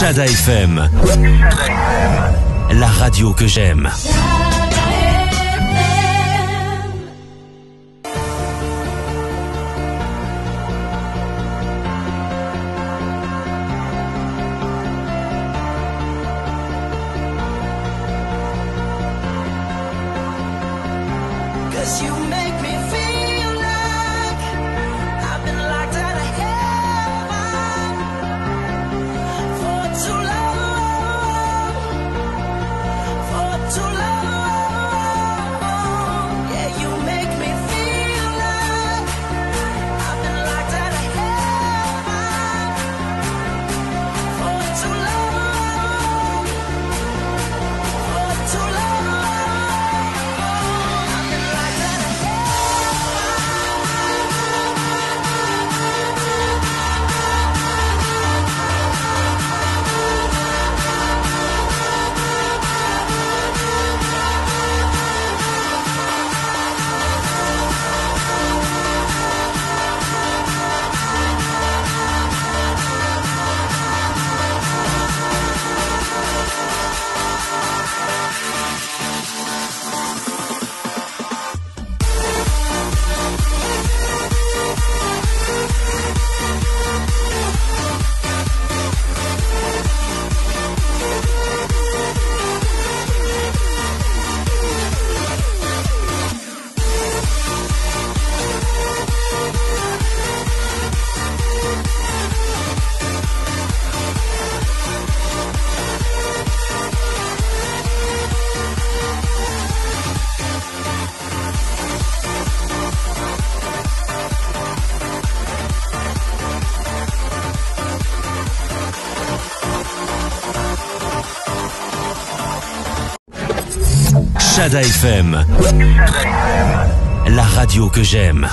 Chada FM. La radio que j'aime. FM. La radio que j'aime.